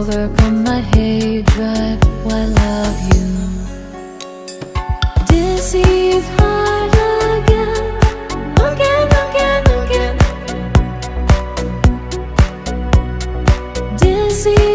overcome my hate drive. Why love you? Deceive heart again, again, again, again. Deceived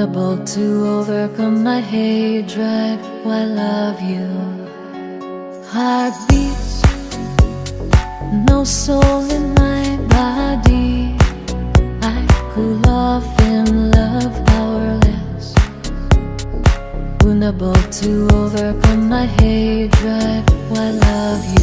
Unable to overcome my hatred. Why love you? Heartbeats, no soul in my body. I cool off in love, powerless. Unable to overcome my hatred. Why love you?